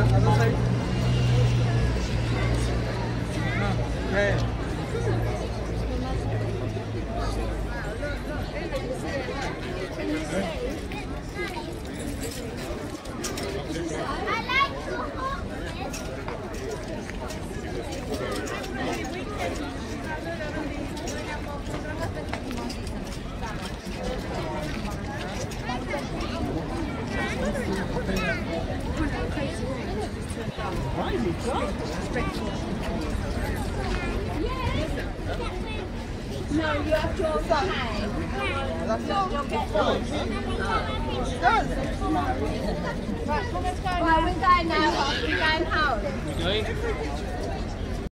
other side. Yeah. No, you have to. So you get Right, go now. We're going now. We're going home.